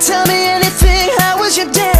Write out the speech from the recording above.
tell me anything, how was your day?